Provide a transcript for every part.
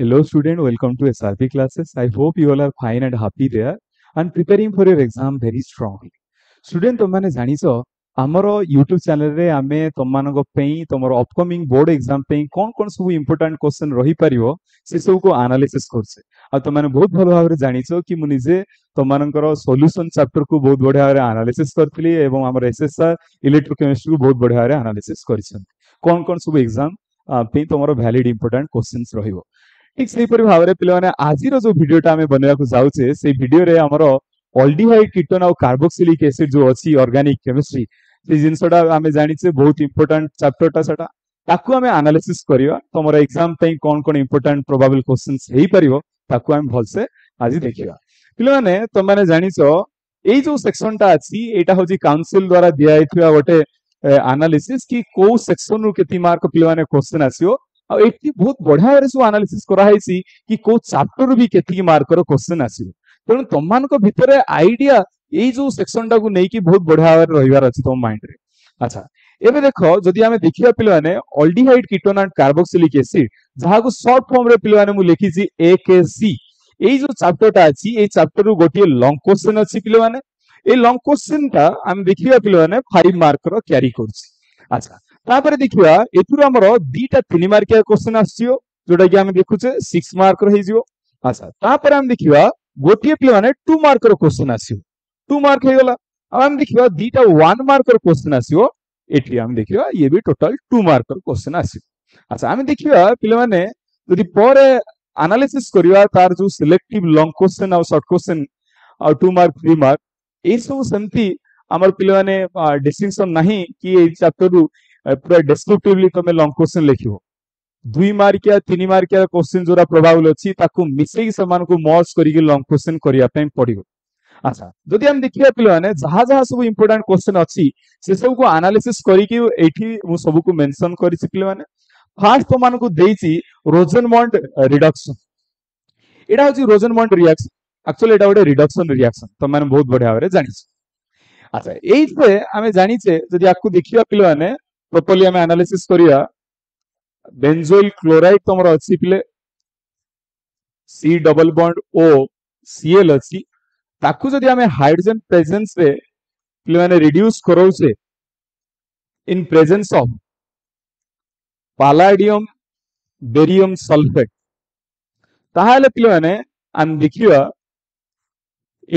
Hello student, welcome to SRP classes. I hope you all are fine and happy there and preparing for your exam very strongly. Student तुमने जानिस ଆମର YouTube ଚ୍ୟାନେଲ୍ରେ ଆମେ ତମମାନଙ୍କ ପାଇଁ ତମର upcoming board exam ପାଇଁ କ'ଣ କ'ଣ ସବୁ ଇମ୍ପୋର୍ଟାଣ୍ଟ କ୍ୱେଶ୍ଚନ୍ ରହିପାରିବ ସେସବୁକୁ ଆନାଲିସିସ୍ କରୁଛେ ଆଉ ତମମାନେ ବହୁତ ଭଲ ଭାବରେ ଜାଣିଛ କି ମୁଁ ନିଜେ ତମମାନଙ୍କର ସଲ୍ୟୁସନ୍ ଚାପ୍ଟରକୁ ବହୁତ ବଢ଼ିଆ ଭାବରେ ଆନାଲିସିସ୍ କରିଥିଲି ଏବଂ ଆମର ଏସ୍ଏସ୍ଆର୍ ଇଲେକ୍ଟ୍ରୋକେମିଷ୍ଟ୍ରିକୁ ବହୁତ ବଢ଼ିଆ ଭାବରେ ଆନାଲିସିସ୍ କରିଛନ୍ତି କ'ଣ କ'ଣ ସବୁ ଏକ୍ଜାମ୍ ପାଇଁ ତମର ଭ୍ୟାଲିଡ୍ ଇମ୍ପୋର୍ଟାଣ୍ଟ କ୍ୱେଶ୍ଚନ୍ସ ରହିବ ठीक से भाव पे आज जो भिडियो बनवाक चाहे से video aldehyde ketone carboxylic acid जो अच्छी अर्गानिक केमिस्ट्री से जिनसा आम जानचे बहुत इंपोर्टाट चैप्टरटा ताकु आम आनालीसीस करवा तुम एक्जाम कौन कौन इंपोर्टां प्रोबाबल क्वेश्चन हो पार्क आम भलसे आज देखा पे तुमने जाच यो सेक्शन टा अच्छी यहाँ हूँ काउनसिल द्वारा दिया गोटे आनालीसीस कि कौ सेक्शन रू के मार्क पे क्वेश्चन आसो ଆଉ ଏଠି ବହୁତ ବଢିଆ ଭାବରେ ସବୁ ଆନାଲିସିସ୍ କରାହେଇଛି କି କୋଉ ଚାପ୍ଟର ବି କେତିକି ମାର୍କର କୋଶ୍ଚିନ୍ ଆସିବ ତେଣୁ ତମମାନଙ୍କ ଭିତରେ ଆଇଡିଆ ଏଇ ଯୋଉ ସେକ୍ସନଟାକୁ ନେଇକି ବହୁତ ବଢିଆ ଭାବରେ ରହିବାର ଅଛି ତମ ମାଇଣ୍ଡରେ ଆଚ୍ଛା ଏବେ ଦେଖ ଯଦି ଆମେ ଦେଖିବା ପିଲାମାନେ aldehyde ketone and carboxylic acid ଯାହାକୁ ସର୍ଟ ଫର୍ମରେ ପିଲାମାନେ ମୁଁ ଲେଖିଛି ଏ କେ ସି ଏଇ ଯୋଉ ଚାପ୍ଟରଟା ଅଛି ଏଇ ଚାପ୍ଟରରୁ ଗୋଟିଏ ଲଙ୍ଗ କୋଶ୍ଚିନ୍ ଅଛି ପିଲାମାନେ ଏଇ ଲଙ୍ଗ କୋଶ୍ଚିନ୍ଟା ଆମେ ଦେଖିବା ପିଲାମାନେ ଫାଇଭ ମାର୍କର କ୍ୟାରି କରୁଛି ଆଚ୍ଛା ତାପରେ ଦେଖିବା ଏଥିରୁ ଆମର ଦିଟା ତିନି ମାର୍କିଆ କ୍ୱେଶ୍ଚନ ଆସିଯିବ ଯୋଉଟା କି ଆମେ ଦେଖୁଛେ ସିକ୍ସ ମାର୍କର ହେଇଯିବ ଆଚ୍ଛା ତାପରେ ଆମେ ଦେଖିବା ଗୋଟିଏ ପିଲାମାନେ ଟୁ ମାର୍କର କ୍ୱେଶ୍ଚନ ଆସିବ ଟୁ ମାର୍କ ହେଇଗଲା ଆଉ ଆମେ ଦେଖିବା ଦିଟା ୱାନ୍ ମାର୍କର କ୍ୱେଶ୍ଚନ ଆସିବ ଏଠି ଆମେ ଦେଖିବା ଇଏ ବି ଟୋଟାଲ ଟୁ ମାର୍କର କ୍ୱେଶ୍ଚନ ଆସିବ ଆଚ୍ଛା ଆମେ ଦେଖିବା ପିଲାମାନେ ଯଦି ପରେ ଆନାଲିସିସ୍ କରିବା ତାର ଯୋଉ ସିଲେକ୍ଟିଭ ଲଙ୍ଗ କ୍ୱେଶ୍ଚନ ଆଉ ସର୍ଟ କ୍ୱେଶ୍ଚନ ଆଉ ଟୁ ମାର୍କ ଥ୍ରୀ ମାର୍କ ଏଇସବୁ ସେମିତି ଆମର ପିଲାମାନେ ଡେସିସନ ନାହିଁ କି ଏଇ ଚାପ୍ଟରରୁ ପୁରା ଡେସ୍କ୍ରିପ୍ଟିଭଲି ତମେ ଲଙ୍ଗ କ୍ୱେଶ୍ଚିନ୍ ଲେଖିବ ଦୁଇ ମାର୍କିଆ ତିନି ମାର୍କିଆ କ୍ୱେଶ୍ଚିନ୍ ଯୋଉଟା ପ୍ରଭାବୁଲ ଅଛି ତାକୁ ମିଶେଇକି ସେମାନଙ୍କୁ ମର୍ଜ କରିକି ଲଙ୍ଗ କ୍ୱେଶ୍ଚିନ୍ କରିବା ପାଇଁ ପଡିବ ଆଚ୍ଛା ଯଦି ଆମେ ଦେଖିବା ପିଲାମାନେ ଯାହା ଯାହା ସବୁ ଇମ୍ପୋର୍ଟାଣ୍ଟ କ୍ୱେଶ୍ଚିନ୍ ଅଛି ସେ ସବୁକୁ ଆନାଲିସିସ୍ କରିକି ଏଇଠି ମୁଁ ସବୁକୁ ମେନସନ୍ କରିଛି ପିଲାମାନେ ଫାର୍ଷ୍ଟ ତମମାନଙ୍କୁ ଦେଇଛି ରୋଜନମଣ୍ଡ ରିଡକ୍ସନ୍ ଏଇଟା ହଉଛି ରୋଜନମଣ୍ଡ ରିଆକ୍ସନ୍ ଆକ୍ଚୁଆଲି ଏଇଟା ଗୋଟେ ରିଡକ୍ସନ୍ ରିଆକ୍ସନ୍ ତମମାନେ ବହୁତ ବଢିଆ ଭାବରେ ଜାଣିଛ ଆଚ୍ଛା ଏଇଥିରେ ଆମେ ଜାଣିଛେ ଯଦି ଆକୁ ଦେଖିବା ପିଲାମାନେ প্রপারলি আমি আনালিসিস করিয়া বেঞ্জোইল ক্লোরাইড তোমার অছি পিলে C double bond O Cl অছি তাকু যদি আমি হাইড্রোজেন প্রেজেন্স রে পিলে মানে reduce করৌছে in presence of palladium barium sulphate তাহলে পিলে মানে আমি দেখিবা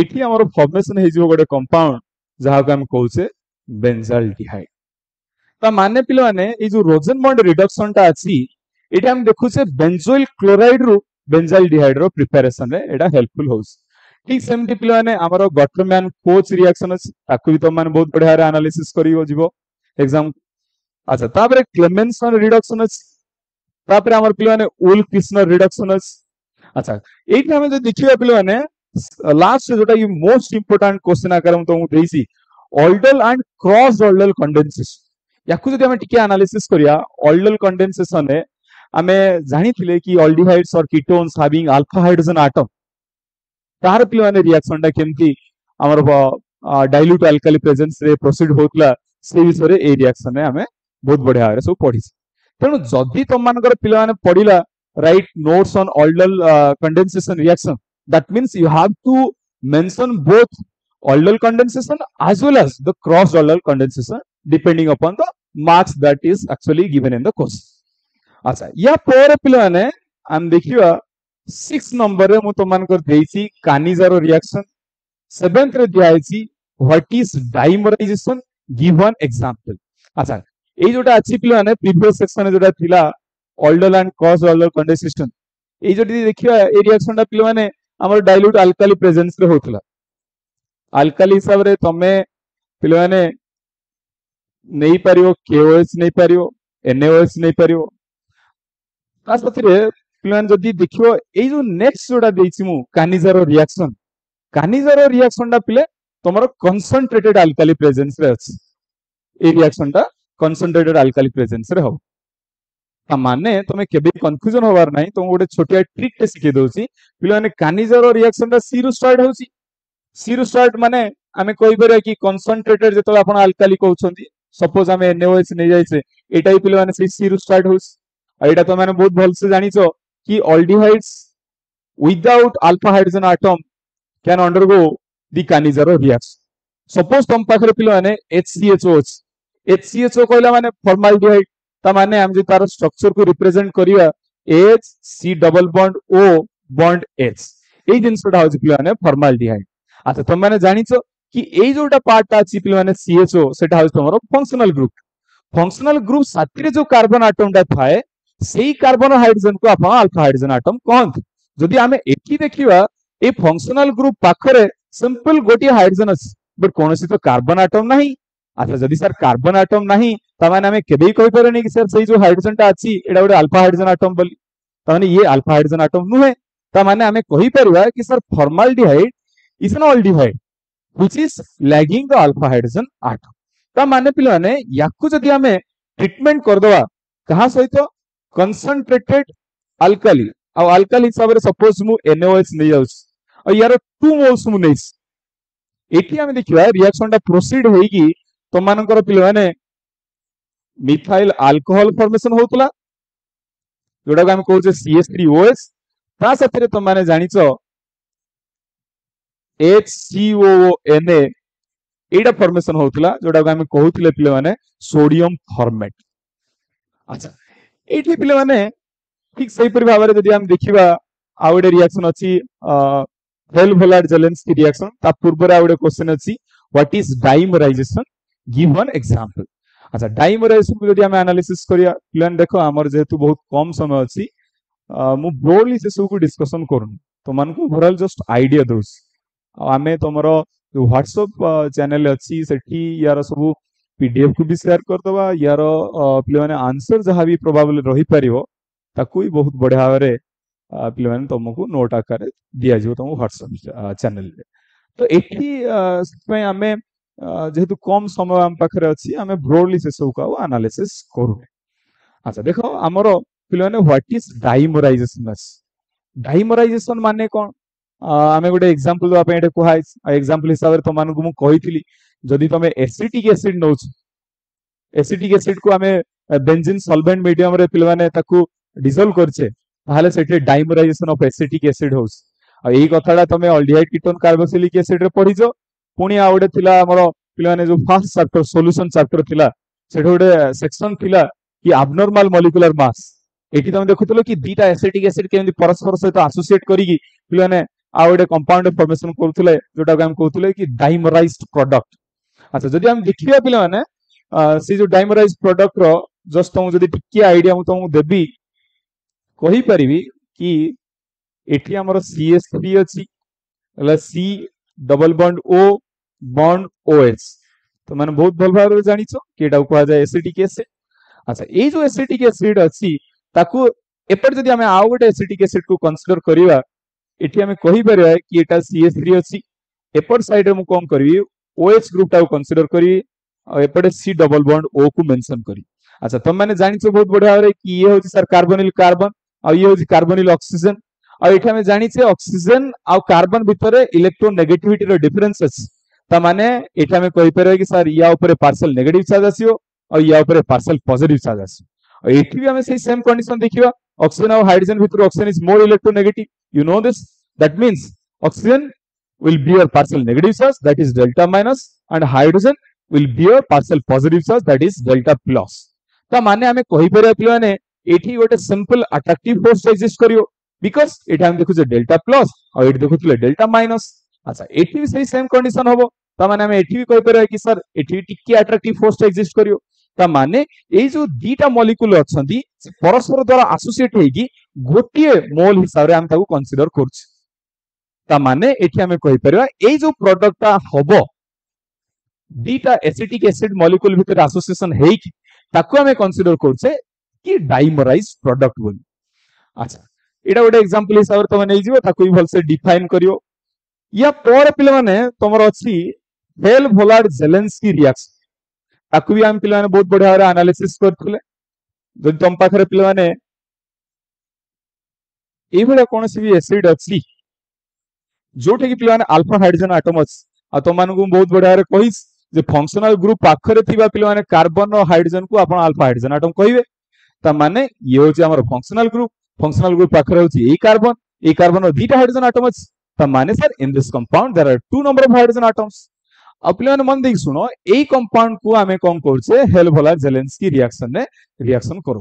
এটি আমার ফর্মেসন হয়ে যাব গোটে কম্পাউন্ড যাহাকে আমি কৌছে বেঞ্জাল ডিহাইড तो माने पिलवाने ए जो रोजन बॉन्ड रिडक्शन टा अछि एटा हम देखु से बेंजोइल क्लोराइड रु बेंजाइल डिहाइड रो प्रिपरेशन रे एटा हेल्पफुल होस ठीक सेमति पिलवाने हमर गॉटमैन कोच रिएक्शन अछि ताकू भी तो माने बहुत बढ़िया रे एनालिसिस करियो जीवो एग्जाम अच्छा तापरे क्लेमेंसन रिडक्शन अछि तापरे हमर पिलवाने ओल कृष्ण रिडक्शन अछि अच्छा एटा हम जो देखियो पिलवाने लास्ट जोटा ये मोस्ट इंपोर्टेंट क्वेश्चन आकर हम तुमको देसी aldol and cross aldol condensation या एनालिसिस ऑल्डल कंडेनसेसन आम जानी कि अल्डिहाइड्स और ketone having alpha hydrogen atom तार पे reaction time dilute alkali presence proceed होता विषय ये रियाक्शन आम बहुत बढ़िया भाव सब पढ़ी तेणु जदि तुम मान पे पढ़ला write notes on aldol condensation reaction that mean you have to mention both aldol condensation as well as the cross aldol condensation depending upon the marks that is actually given in the course আচ্ছা ইয়া পরে পিলানে আমি দেখিবা 6 নম্বরে মু তোমানকর দেইছি কানিজার reaction 7th রে দিয়া হইছি what is dimerisation given example আচ্ছা এই যেটা আছে পিলানে প্রিভিয়াস সেকশনে যেটা থিলা অল্ডল এন্ড কস অল্ডল কন্ডেনসেশন এই যদি দেখিবা এই রিয়াকশনটা পিলানে ଆମର ଡାଇଲ୍ୟୁଟ୍ ଆଲକାଲି ପ୍ରେଜେନ୍ସରେ ହଉଥିଲା ଆଲକାଲି ହିସାବରେ ତମେ ପିଲାମାନେ નહીં કર્યો કેઓએસ નહીં કર્યો એનએઓએસ નહીં કર્યો ତା ସାଥିରେ ପିଲାମାନେ ଯଦି ଦେଖିବ ଏଇ ଯୋଉ ନେକ୍ସଟ ଯୋଉଟା ଦେଇଛି ମୁଁ କାନିଜାର ରିଆକ୍ସନ କାନିଜାର ରିଆକ୍ସନଟା ପିଲେ ତମର କନସନ୍ଟ୍ରେଟେଡ ଆଲକାଲି ପ୍ରେଜେନ୍ସରେ ଅଛି ଏଇ ରିଆକ୍ସନଟା କନସନ୍ଟ୍ରେଟେଡ ଆଲକାଲି ପ୍ରେଜେନ୍ସରେ ହବ ତା ମାନେ ତମେ କେବେ କନଫ୍ୟୁଜନ ହବାର ନାହିଁ ତମକୁ ଗୋଟେ ଛୋଟିଆ ଟ୍ରିକଟେ ଶିଖେଇ ଦଉଛି ପିଲାମାନେ କାନିଜାର ରିଆକ୍ସନଟା ସିରୁ ଷ୍ଟାର୍ଟ ହଉଛି ସିରୁ ଷ୍ଟାର୍ଟ ମାନେ ଆମେ କହିପାରିବା କି କନସନ୍ଟ୍ରେଟେଡ ଯେତେବେଳେ ଆପଣ ଆଲକାଲି କହୁଛନ୍ତି ସପୋଜ ଆମେ ଏନ୍ଏଓଏଚ ନେଇଯାଇଛେ ଏଇଟା ବି ପିଲାମାନେ ସେଇ ସି ରୁ ଷ୍ଟାର୍ଟ ହଉଛି ଆଉ ଏଇଟା ତମେ ବହୁତ ଭଲସେ ଜାଣିଛ କି ଅଲଡିହାଇଡ୍ସ without alpha hydrogen atom can undergo the Cannizzaro reaction. Suppose तुम पाखरे पिलो अने HCHO HCHO कोइला माने formaldehyde ता माने हम जो तार स्ट्रक्चर को रिप्रेजेंट करिया H C double bond O bond H এই জিনিসটা হচ্ছে পিলো মানে ফর্মালডিহাইড আচ্ছা তোমরা জানিছো কি এই ଯୋଉଟା ପାର୍ଟଟା ଅଛି ପିଲାମାନେ ସିଏଚଓ ସେଟା ହେଉଛି ତମର ଫଙ୍କସନାଲ ଗ୍ରୁପ ଫଙ୍କସନାଲ ଗ୍ରୁପ ସାଥିରେ ଯୋଉ କାର୍ବନ ଆଟମଟା ଥାଏ ସେଇ କାର୍ବନ ହାଇଡ୍ରୋଜେନକୁ ଆପଣ ଆଲଫା ହାଇଡ୍ରୋଜେନ ଆଟମ କହନ୍ତି ଯଦି ଆମେ ଏଠି ଦେଖିବା ଏ ଫଙ୍କସନାଲ ଗ୍ରୁପ ପାଖରେ ସିମ୍ପଲ ଗୋଟିଏ ହାଇଡ୍ରୋଜେନ ଅଛି ବଟ୍ କୌଣସି ତ କାର୍ବନ ଆଟମ ନାହିଁ ଆଚ୍ଛା ଯଦି ସାର୍ କାର୍ବନ ଆଟମ ନାହିଁ ତାମାନେ ଆମେ କେବେ ବି କହିପାରିବାନି କି ସାର୍ ସେଇ ଯୋଉ ହାଇଡ୍ରୋଜେନଟା ଅଛି ଏଇଟା ଗୋଟେ ଆଲଫା ହାଇଡ୍ରୋଜେନ ଆଟମ ବୋଲି ତାମାନେ ଇଏ ଆଲଫା ହାଇଡ୍ରୋଜେନ ଆଟମ ନୁହେଁ ତାମାନେ ଆମେ କହିପାରିବା କି ସାର୍ ଫର୍ମାଲ ଡିହାଇଡ୍ ଇଥନଲ ଡିଭାଇଡ୍ which is lagging the alpha hydrogen atom ता माने पिलाने याकु जदि हमें ट्रीटमेंट करदवा कहा सहित कंसंट्रेटेड अल्काली ଆଉ ଆଲକାଲ ହିସାବରେ ସପୋଜ ମୁଁ ଏନଓଏସ୍ ନେଇଯାଉଛି ଆଉ ୟାର ଟୁ ମୋଲ୍ସ ମୁଁ ନେଇଛି ଏଠି ଆମେ ଦେଖିବା ରିଆକ୍ସନଟା ପ୍ରୋସିଡ ହେଇକି ତମମାନଙ୍କର ପିଲାମାନେ ମିଥାଇଲ ଆଲକୋହଲ ଫର୍ମେସନ ହଉଥିଲା ଯୋଉଟାକୁ ଆମେ କହୁଛେ ସିଏସ୍ ଥ୍ରୀ ଓଏସ୍ ତା ସାଥିରେ ତମମାନେ ଜାଣିଛ एच सीओ एन एटा फर्मेसन होता जोटा को आम कहते पे सोडियम फर्मेट अच्छा ये पे ठीक से भाव में जब आम देखा आउ गोटे रिएक्शन अच्छी हेलभोलार जेलेन्स की रिएक्शन ता पूर्व आउ गोटे क्वेश्चन अच्छी what is dimerization give one example अच्छा डाइमराइजेशन को जब आम एनालिसिस करिया प्लान देखो हमर जेहेतु बहुत कम समय अछि मु ब्रोडली से सब को डिस्कशन करूँ तो मन को ओवरऑल जस्ट आइडिया दोस आम तुम जो ह्वाट्सअप चेल अच्छी से सब पीडीएफ को भी सेयार करदे यार पे आंसर जहाँ भी प्रोबाबल रहीपर ताकू बहुत बढ़िया भाव पे तुमको नोट आकार दिजाव तुम ह्वाट्सअप चेल तो ये आम जेहेतु कम समय आम पाखे अच्छी आम ब्रोडली से सब को आनालीसीस करूँ अच्छा देख आमर पे ह्वाट इज डाइमोराइजेसनस डाइमोराइजेसन मान कौन আমি ଗୋଟେ ଏକ୍ସାମ୍ପଲ ଦେବା ପାଇଁ ଏଇଟା କୁହାହେଇଛି ଆଉ ଏକ୍ସାମ୍ପଲ ହିସାବରେ ତମମାନଙ୍କୁ ମୁଁ କହିଥିଲି ଯଦି ତମେ ଏସିଟିକ୍ ଏସିଡ୍ ନଉଛ ଏସିଟିକ୍ ଏସିଡ୍କୁ ଆମେ ବେଞ୍ଜିନ୍ ସଲଭେଣ୍ଟ ମିଡିୟମରେ ପିଲାମାନେ ତାକୁ ଡିଜଲ୍ଭ କରିଛେ ତାହେଲେ ସେଠି ଡାଇମରାଇଜେସନ୍ ଅଫ୍ ଏସିଟିକ୍ ଏସିଡ୍ ହଉଛି ଆଉ ଏଇ କଥାଟା ତମେ ଅଲ୍ଡିହାଇଡ୍ କିଟୋନ୍ କାର୍ବୋସିଲିକ୍ ଏସିଡ୍ରେ ପଢିଛ ପୁଣି ଆଉ ଗୋଟେ ଥିଲା ଆମର ପିଲାମାନେ ଯୋଉ ଫାର୍ଷ୍ଟ ଚାପ୍ଟର ସଲ୍ୟୁସନ୍ ଚାପ୍ଟର ଥିଲା ସେଠି ଗୋଟେ ସେକ୍ସନ୍ ଥିଲା କି ଆବନର୍ମାଲ ମଲିକୁଲାର ମାସ୍ ଏଠି ତମେ ଦେଖୁଥିଲ କି ଦିଟା ଏସିଟିକ୍ ଏସିଡ୍ କେମିତି ପରସ୍ପର ସହିତ ଆସୋସିଏଟ୍ କରିକି ପିଲାମାନେ ଆଉ ଗୋଟେ କମ୍ପାଉଣ୍ଡ ଫର୍ମେସନ କରୁଥିଲେ ଯୋଉଟାକୁ ଆମେ କହୁଥିଲେ କି ଡାଇମରାଇଜ ପ୍ରଡକ୍ଟ ଆଚ୍ଛା ଯଦି ଆମେ ଦେଖିବା ପିଲାମାନେ ସେ ଯୋଉ ଡାଇମରାଇଜ ପ୍ରଡକ୍ଟର ଜଷ୍ଟ ତମକୁ ଯଦି ଟିକେ ଆଇଡିଆ ମୁଁ ତମକୁ ଦେବି କହିପାରିବି କି ଏଠି ଆମର ସିଏସ୍ପି ଅଛି ହେଲା C double bond O bond O H ତମେ ବହୁତ ଭଲ ଭାବରେ ଜାଣିଛ କି ଏଟାକୁ କୁହାଯାଏ ଏସିଟିକ୍ ଏସିଡ୍ ଆଚ୍ଛା ଏଇ ଯୋଉ ଏସିଟିକ୍ ଏସିଡ୍ ଅଛି ତାକୁ ଏପଟେ ଯଦି ଆମେ ଆଉ ଗୋଟେ ଏସିଟିକ୍ ଏସିଡ୍ କୁ କନସିଡର କରିବା ये कहीपर कि सी एस थ्री अच्छी एपट सैड कौन करी ओ ग्रुप टाइम कनसीडर करी डबल बंड ओ को मेनसन करी अच्छा तुम मैंने जान बहुत बढ़िया भाव कि ये हूँ सर कार्बनिल कार्बन आई हूँ कार्बनिल अक्सीजेन आठ जाने अक्सीजेन आर्बन भितर इलेक्ट्रोन नेगेटिविटी डिफरेन्स अच्छी तो मैंने ये कि सर या पार्सल नेगेटिव चार्ज आसो और या पार्सल पजिट चार्ज आस ये भी आम से कंडीशन देखा oxygen or hydrogen with oxygen is more electronegative. You know this. That means oxygen will be your partial negative charge that is delta minus and hydrogen will be your partial positive charge that is delta plus. तो माने आमे कही परिया ने एठी गोटे simple attractive force exist करियो because एठी हम देखु डेल्टा प्लस और एठी देखुले डेल्टा माइनस अच्छा एठी भी सही सेम कंडीशन हबो त माने हम एठी भी कही परिया कि सर एठी टिके अट्रैक्टिव फोर्स एग्जिस्ट करियो ताने यो दुईटा मलिकुल अच्छा परस्पर द्वारा आसोसीएट होगी गोटे मोल हिसाब से कनसीडर कर जो प्रडक्ट हम दुईटा एसिटिक एसिड मलिकुल भितर आसोसीएसन होमें कनसीडर करे डाइमराइज प्रडक्ट बोली अच्छा यहाँ गोटे एक्जामपल हिसाब से तुम नहीं भलसे डिफाइन कर या पर पे तुम अच्छी फेल भोलाड जेलेन्स्की रिएक्शन ताकू भी आम पे बहुत बढ़िया भाव आनालीसीस करम पाखे पे भाया कौन सी एसीड अच्छी जोटा पे आलफा हाइड्रोजेन आटम अच्छी तुम मानक बहुत बढ़िया कही फंक्शनल ग्रुप पाखे पे कार्बन रईड्रोजेन को आलफा हाइड्रोजेन आटम कहे मानने ये हम फंक्शनल ग्रुप फंक्शनल ग्रुप पाखे हूँ ये कार्बन ये कार्बन रईड्रोजेन आटम अच्छी मानने sir in this compound there are two number of hydrogen atoms पे मन देख शुण यही कंपाउंड को आम कौन करोला जेलेन्की रियाक्शन रियाक्शन कर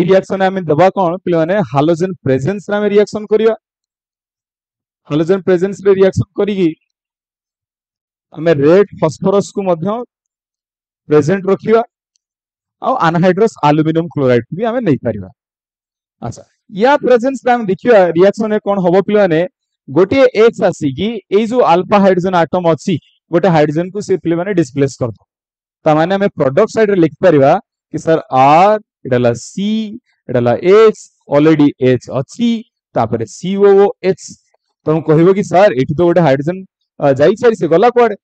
रियाक्शन आम दबा कौन पे हालोजेन प्रेजेन्स रियाक्शन करवा हालोजेन प्रेजेन्स रियाक्शन कर रेड फस्फरस को प्रेजेट रखा आनहैड्रस आलुमिनियम क्लोराइड भी आम नहीं पार अच्छा या प्रेजेन्स देखा रियाक्शन कौन हम पे गोटे एक्स आसिकी ये हाइड्रोजन आटम अच्छी गोटे हाइड्रोजन को मैंने डिस्प्लेस कर दो मैंने प्रडक्ट सैड लिखिपर कि सर आर एटाला सी एटाला एच अलरेडी एच अच्छी सीओ एच तुम कह सर ये तो गोटे हाइड्रोजन जाइारे गला कौन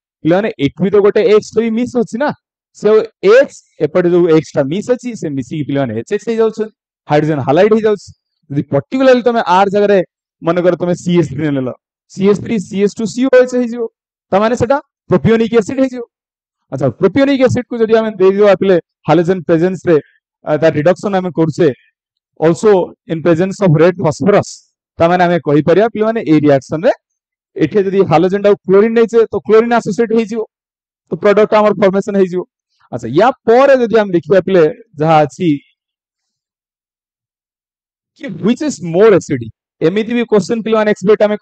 पे तो गोटे एक्स तो भी मिस अच्छी ना से एक्स एपटे जो एक्सटा मिस अच्छी से मिसिक पे एच एक्स हाइड्रोजन हालाइड हो जाए पर्टिकुला तुम आर जगह মনে করো তুমি CS three nail CS three CS two CO H হইযিব তা মানে সেটা প্রোপিওনিক এসিড হইযিব আচ্ছা প্রোপিওনিক এসিড কু যদি আমি দেই দিও আপলে হ্যালোজেন প্রেজেন্স রে তার রিডকশন আমি করছে also in presence of red phosphorus তা মানে আমি কই পারিয়া পিলে মানে এই রিয়াকশন রে এঠে যদি হ্যালোজেন টাও ক্লোরিন নেইছে তো ক্লোরিন অ্যাসোসিয়েট হইযিব তো প্রোডাক্ট আমার ফর্মেশন হইযিব আচ্ছা ইয়া পরে যদি আমি দেখিবা পিলে যাহা আছে কি হুইচ ইজ মোর অ্যাসিডিক एमती भी क्वेश्चन पे एक्सपेक्ट आम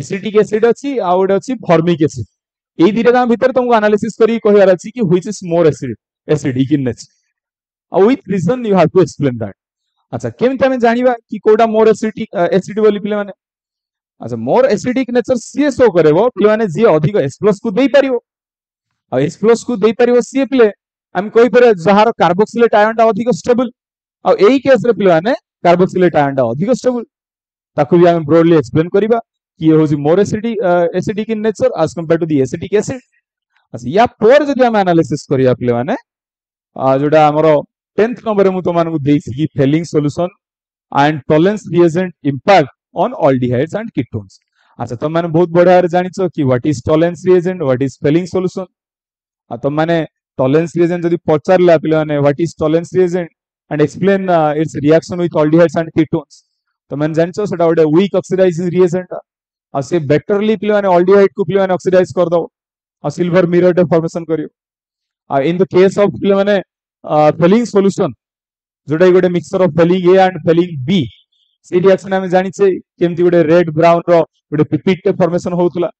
एसीटिक एसीड अच्छी आउ गए अच्छी फर्मिक एसीड ये दिटा भितर तुमको आनालीसीस कर हुई is more acid acid इकिननेस with reason you have to explain that अच्छा केमती आम जानवा कि कौटा मोर एसीडिक एसीड बोली पे अच्छा मोर एसीडिक नेचर सी शो कर पे जी अधिक एसप्लस को दे पार एसप्लस को दे पार सी पे आम कही पार जो कार्बोक्सिलेट आयन टाइम अधिक स्टेबुल आई केस पे कार्बोक्सिलेट आयन टा अधिक स्टेबल ताकु भी आमे ब्रॉडली एक्सप्लेन करिबा कि ये होसी more acidic acidic in nature as compare to the acetic acid अस या पर जदि आमे एनालिसिस करिया पले माने जोडा हमरो 10th नंबर मु तमानु देसी कि Fehling solution and Tollens reagent impact on aldehydes and ketones अच्छा तो माने बहुत बढ़िया रे जानिचो कि what is Tollens reagent what is Fehling solution आ तो माने टॉलरेंस रिएजेंट जदि पचारला पले माने what is Tollens reagent and explain uh, its reaction with aldehydes and ketones. तो मैंने जान सो सेटा गोटे वीक ऑक्सीडाइजिंग रिएजेंट आ से बेटरली पिले माने ऑल्डिहाइड को पिले माने ऑक्सीडाइज कर दो आ सिल्वर मिरर डे फॉर्मेशन करियो आ इन द केस ऑफ पिले माने फेलिंग सॉल्यूशन जोटा गोटे mixture of Fehling A and Fehling B से रिएक्शन हमें जानी से केमती गोटे रेड ब्राउन रो गोटे पिपिट टे फॉर्मेशन होउतला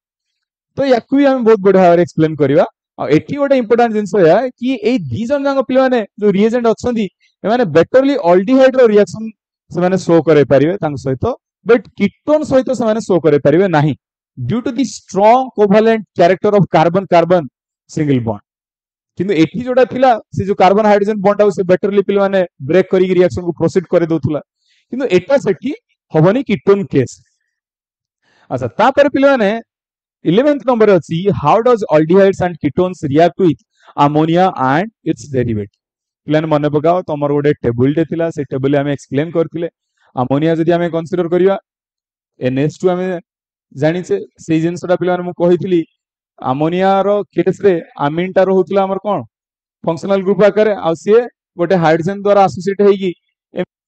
तो याकू हम बहुत बढ़िया भाव एक्सप्लेन करवा आ एठी गोटे इंपोर्टेंट जिंस या कि ए दी जन जांग पिले माने जो रिएजेंट अछंती এমানে বেটরলি অল্ডিহাইড্র রিয়াকশন সেমানে শো করাই পারিবে তাঙ্ক সহিত বাট কিটোন সহিত সেমানে শো করাই পারিবে নাহি due to the strong covalent character of carbon carbon single bond কিন্তু এটি যেটা থিলা সে যে কার্বন হাইড্রোজেন বন্ড সে বেটরলি পিল মানে ব্রেক করি রিয়াকশন কু প্রসিড করে দউথুলা কিন্তু এটা সেটি হবনি কিটোন কেস আচ্ছা তারপরে পিল মানে 11th নম্বরে আছে how does aldehydes and ketones react with ammonia and its derivative ପିଲାମାନେ ମନେ ପକାଅ ତମର ଗୋଟେ ଟେବୁଲଟେ ଥିଲା ସେ ଟେବୁଲରେ ଆମେ ଏକ୍ସପ୍ଲେନ୍ କରିଥିଲେ ଆମୋନିଆ ଯଦି ଆମେ କନସିଡର କରିବା ଏନ୍ଏସ୍ ଟୁ ଆମେ ଜାଣିଛେ ସେଇ ଜିନିଷଟା ପିଲାମାନେ ମୁଁ କହିଥିଲି ଆମୋନିଆର କେସ୍ରେ ଆମିନଟା ରହୁଥିଲା ଆମର କ'ଣ ଫଙ୍କସନାଲ ଗ୍ରୁପ ଆକାରରେ ଆଉ ସିଏ ଗୋଟେ ହାଇଡ୍ରୋଜେନ୍ ଦ୍ୱାରା ଆସୋସିଏଟ୍ ହେଇକି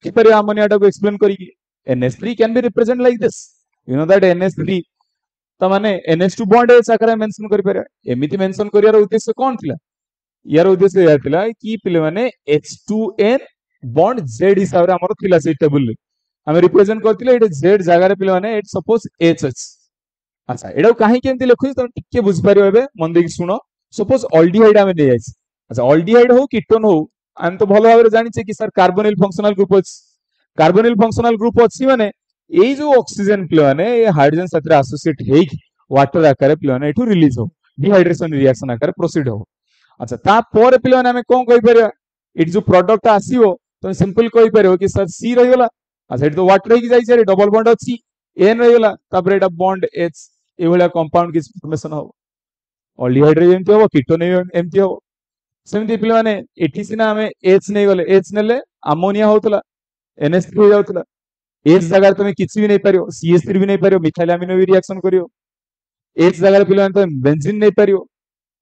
କିପରି ଆମୋନିଆଟାକୁ ଏକ୍ସପ୍ଲେନ୍ କରିକି NH three can be represent like this you know that NH three ତାମାନେ ଏନ୍ଏସ୍ ଟୁ ବଣ୍ଡ ଏସ୍ ଆକାରରେ ମେନସନ୍ କରିପାରିବା ଏମିତି ମେନସନ୍ କରିବାର ଉଦ୍ଦେଶ୍ୟ କ'ଣ ଥିଲା यार उद्देश्य तो यार थिला कि पिले माने H2n बॉन्ड Z हिसाब रे हमर थिला से टेबल रे हम रिप्रेजेंट करथिले एट Z जागा रे पिले माने इट सपोज H अछि अच्छा एडा काहे केमति लिखु त तो टिके बुझ पारियो एबे मन देखि सुनो सपोज ऑल्डिहाइड हम ले जाइस अच्छा ऑल्डिहाइड हो कीटोन हो हम तो भलो भाबरे जानिछे कि सर कार्बोनिल फंक्शनल ग्रुप अछि कार्बोनिल फंक्शनल ग्रुप अछि माने এই যে অক্সিজেন প্লেনে এই হাইড্রোজেন সাথে আসোসিয়েট হয়েকি ওয়াটার আকারে প্লেনে এটু রিলিজ হোক ডিহাইড্রেসন রিয়াকশন আকারে প্রসিড হোক अच्छा पे आम कौन कहीपर ये जो प्रडक्ट आसो तुम सिंपल कहीपर कि सर सी रही अच्छा तो व्वाटर रही डबल बंड अच्छी एन रही बंड एच ये कंपाउंड किसी फर्मेसन हम अल्लीहड रेमती हम किटो एमती हम सेमती पी सीना आम एच नहीं गले एच ने आमोनिया होता एन एस थ्री हो जाता एच जगह तुम तो किसी भी नहीं पार सी एस थ्री भी नहीं पार मिथाइल आमिन भी रियाक्शन कर एच जगार पे तुम बेंजिन नहीं पार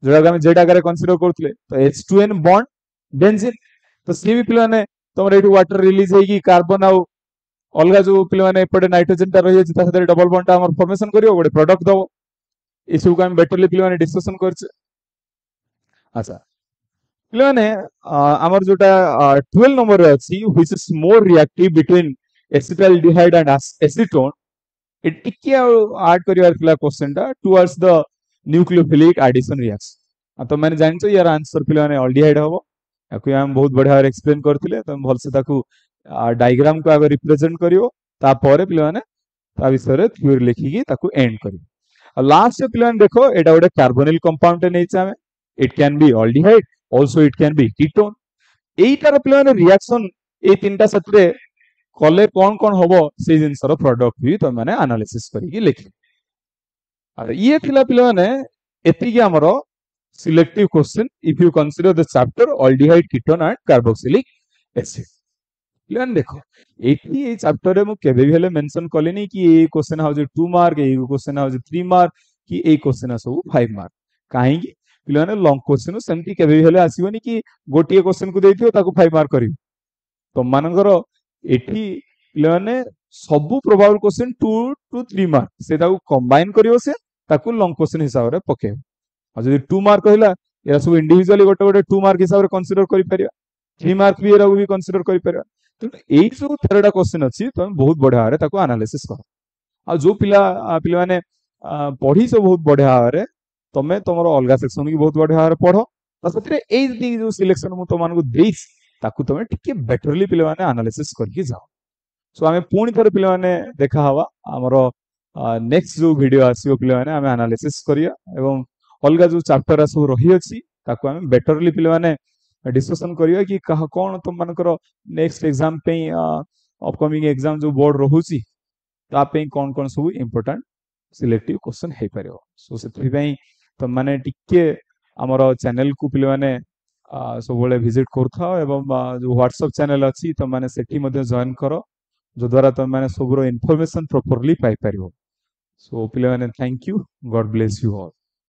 ଯୋଉଟାକୁ ଆମେ ଜେଡ୍ ଆଗରେ କନସିଡର କରୁଥିଲେ ତ H two N bond benzene ତ ସିଏ ବି ପିଲାମାନେ ତମର ଏଇଠି ୱାଟର ରିଲିଜ ହେଇକି କାର୍ବନ ଆଉ ଅଲଗା ଯୋଉ ପିଲାମାନେ ଏପଟେ ନାଇଟ୍ରୋଜେନଟା ରହିଯାଇଛି ତା ସାଥିରେ ଡବଲ ବଣ୍ଡଟା ଆମର ଫର୍ମେସନ କରିବ ଗୋଟେ ପ୍ରଡକ୍ଟ ଦବ ଏସବୁକୁ ଆମେ ବେଟରଲି ପିଲାମାନେ ଡିସ୍କସନ କରିଛେ ଆଚ୍ଛା ପିଲାମାନେ ଆମର ଯୋଉଟା ଟୁଏଲ୍ଭ ନମ୍ବରରେ ଅଛି which is more reactive between acetaldehyde and acetone ଟିକେ ଆଉ ଆଡ୍ କରିବାର ଥିଲା କ୍ୱେଶ୍ଚନଟା towards the nucleophilic addition reaction तुम मैंने जान यार आंसर पे अल्डीहाइड हम या बहुत बढ़िया भाव एक्सप्लेन करते तुम भलसे डायग्राम को आग रिप्रेजेंट कर विषय थीओरी लिखिकी एंड कर लास्ट पे देख यहाँ गोटे कार्बोनिल कंपाउंड नहीं it can be aldehyde also it can be ketone यहीटार पे रिएक्शन ये तीन टाइम कले कौन कौन हम से जिन प्रडक्ट भी तुम मैंने आनालीसीस कर लिख Uh, ये थिला पिलाने एतिकि हमरो selective question if you consider the chapter aldehyde ketone and carboxylic acid ପିଲାମାନେ ଦେଖ ଏଠି ଏଇ ଚାପ୍ଟରରେ ମୁଁ କେବେ ବି ହେଲେ ମେନସନ କଲିନି କି ଏଇ କ୍ୱେଶ୍ଚନ ହାଉଛି ଟୁ ମାର୍କ ଏଇ କ୍ୱେଶ୍ଚନ ହାଉଛି ଥ୍ରୀ ମାର୍କ କି ଏଇ କ୍ୱେଶ୍ଚନ ସବୁ ଫାଇଭ ମାର୍କ କାହିଁକି ପିଲାମାନେ ଲଙ୍ଗ କ୍ୱେଶ୍ଚନ ସେମିତି କେବେ ବି ହେଲେ ଆସିବନି କି ଗୋଟିଏ କ୍ୱେଶ୍ଚନକୁ ଦେଇଥିବ ତାକୁ ଫାଇଭ ମାର୍କ କରିବି ତମମାନଙ୍କର ଏଠି ପିଲାମାନେ ସବୁ probable question two two three mark ସେ ତାକୁ କମ୍ବାଇନ କରିବ ସେ ताकु लॉन्ग क्वेश्चन हिसाब से पके आ जदी मार्क कहला ए सब इंडिविजुअली गोटे गोटे 2 मार्क हिसाब रे कंसीडर करि परिया 3 मार्क भी एरा भी कंसीडर करि परिया त एई सब थर्डटा क्वेश्चन अछि त बहुत बढ़िया रे ताकु एनालिसिस कर आ जो पिला पिले माने पढ़ी सब बहुत बढ़िया रे तमे तमरो अलगा सेक्शन की बहुत बढ़िया रे पढ़ो ता सतरे एई जो सिलेक्शन मु तमान को देई ताकु तमे ठीक बेटरली पिले माने एनालिसिस करके जाओ सो आमे पूर्ण थरे पिले माने देखा हवा हमरो ନେକ୍ସଟ ଯୋଉ ଭିଡିଓ ଆସିବ ପିଲାମାନେ ଆମେ ଆନାଲିସିସ୍ କରିବା ଏବଂ ଅଲଗା ଯୋଉ ଚାପ୍ଟର ସବୁ ରହିଅଛି ତାକୁ ଆମେ ବେଟରଲି ପିଲାମାନେ ଡିସ୍କସନ୍ କରିବା କି କାହା କ'ଣ ତମମାନଙ୍କର ନେକ୍ସଟ ଏକ୍ଜାମ୍ ପାଇଁ ଅପକମିଂ ଏକ୍ଜାମ୍ ଯୋଉ ବୋର୍ଡ ରହୁଛି ତା ପାଇଁ କ'ଣ କ'ଣ ସବୁ ଇମ୍ପୋର୍ଟାଣ୍ଟ ସିଲେକ୍ଟିଭ୍ କ୍ୱେଶ୍ଚନ୍ ହେଇପାରିବ ସୋ ସେଥିପାଇଁ ତମମାନେ ଟିକେ ଆମର ଚ୍ୟାନେଲ୍କୁ ପିଲାମାନେ ସବୁବେଳେ ଭିଜିଟ୍ କରୁଥାଅ ଏବଂ ଯୋଉ ହ୍ୱାଟ୍ସଆପ୍ ଚ୍ୟାନେଲ୍ ଅଛି ତମମାନେ ସେଠି ମଧ୍ୟ ଜଏନ୍ କର ଯଦ୍ୱାରା ତମମାନେ ସବୁର ଇନଫର୍ମେସନ୍ ପ୍ରପରଲି ପାଇପାରିବ So, Pilavan, and thank you. God bless you all.